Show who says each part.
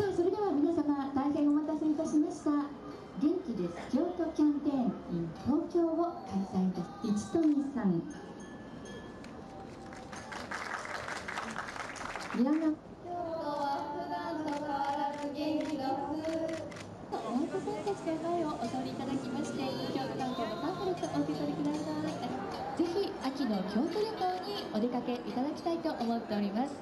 Speaker 1: さあそれでは皆様大変お待たせいたしました。元気です。京都キャンペーン in 東京を開催いたし一富さん。皆が
Speaker 2: 京都は普段と変わらず元気が普通
Speaker 1: おイクさんたちの声をお通りいただきまして京都観光のパンフレットお受け取りください。ぜひ秋の京都旅行にお出かけいただきたいと思っておりま
Speaker 2: す。